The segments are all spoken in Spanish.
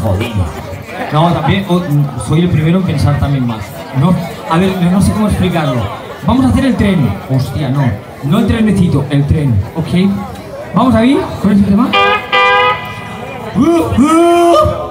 jodido. No, también oh, soy el primero en pensar también más. No, a ver, no sé cómo explicarlo. Vamos a hacer el tren. Hostia, no. No el trenecito, el tren, ¿ok? Vamos a ir con. Uh, uh.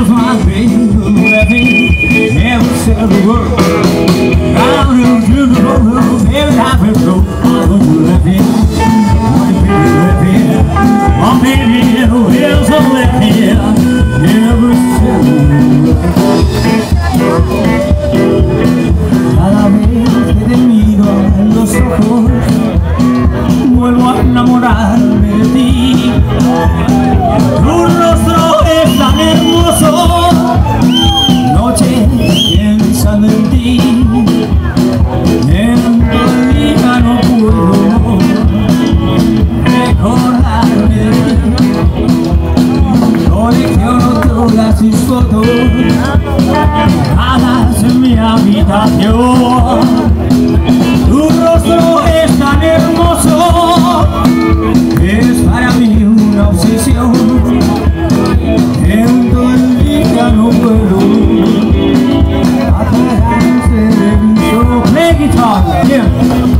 of my pain laughing Ever said the word I don't do the whole baby I've been so laughing mi habitación. Tu rostro es tan hermoso, es para mí una obsesión. En todo el día no puedo apagar el televisor. Play guitar, yeah.